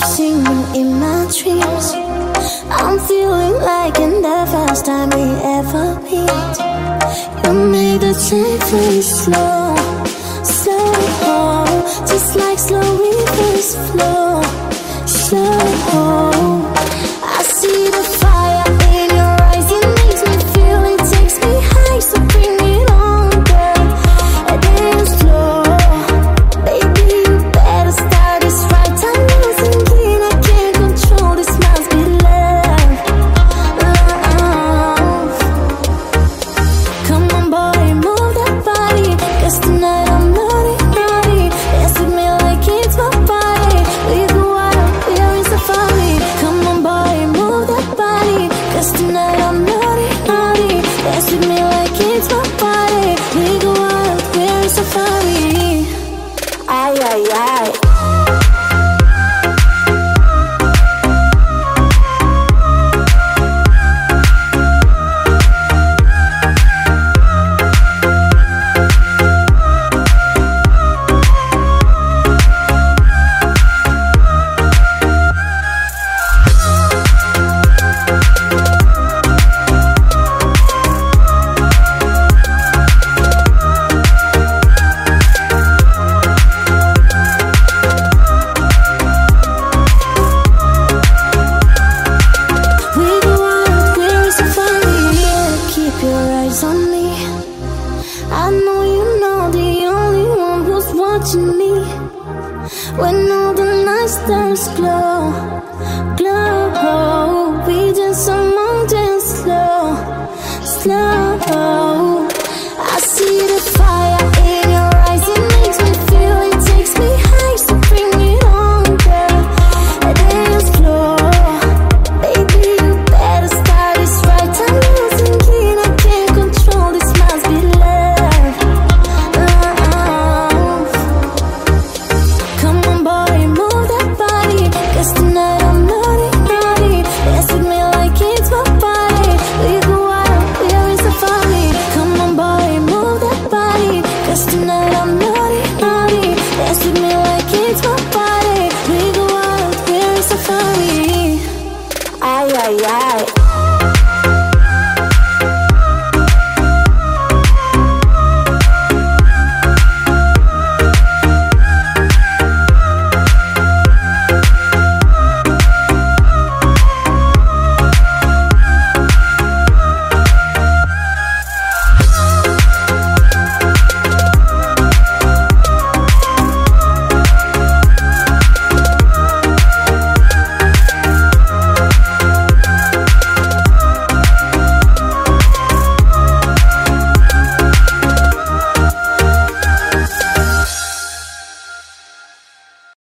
I've seen you in my dreams. I'm feeling like in the first time we ever meet. You made the change very slow, slow Just like slow rivers flow, slow tonight watching me when all the night stars glow, glow. We dance on mountains slow, slow. yeah.